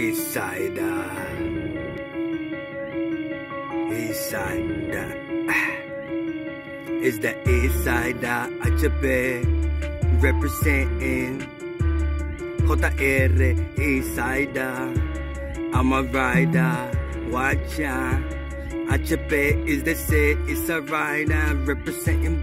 East side, uh, east the east side, uh, HP, representing JR, east I'm a rider, watch out. HP is the set, it's a rider, representing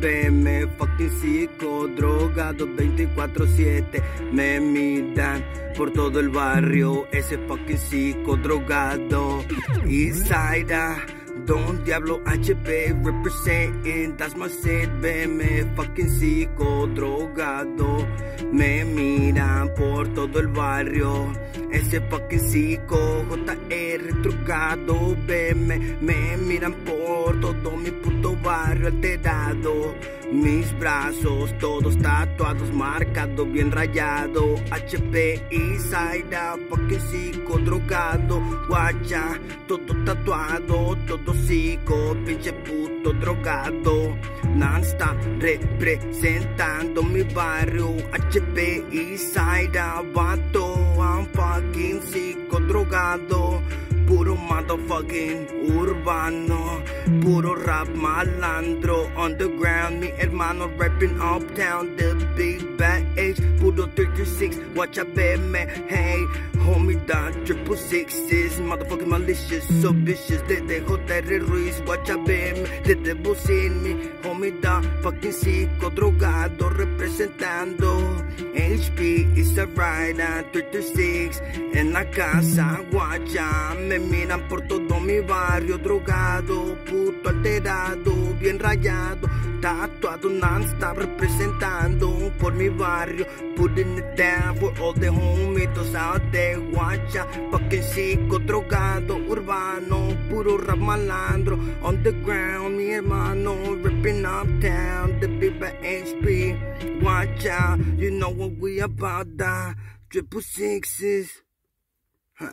Fucking psico, drogado 24-7, me miran por todo el barrio, ese fucking psico, drogado, Eastside, Don Diablo HP, representing, that's my set, BM, fucking psico, drogado, me miran por todo el barrio, ese fucking JR, drogado, BM, me miran por todo mi puto barrio alterado. Mis brazos todos tatuados, marcados, bien rayado. HP y Saida, fucking drogado. Guacha, todo tatuado, todo psico, pinche puto drogado. Non-stop representando mi barrio. HP y Saida, vato, I'm fucking psico, drogado. Puro motherfucking urbano, puro rap malandro, underground, mi hermano rapping uptown, the big bad age, puro 36, watch out man, hey, triple sixes, motherfucking malicious, so vicious, de dejo Terry Ruiz, watch out man, de debo sin mi, homie da fucking psico, drogado, representando, HP is a rider, 36, en la casa, guacha, me miran por todo mi barrio, drogado, puto alterado, bien rayado, tatuado non-stop, representando por mi barrio, putting it down for all the homitos out there, guacha, fucking psico, drogado, urbano, puro rap malandro, on the ground, mi hermano, ripping uptown, the bad HP, watch out, you know what we about, that triple sixes. Huh.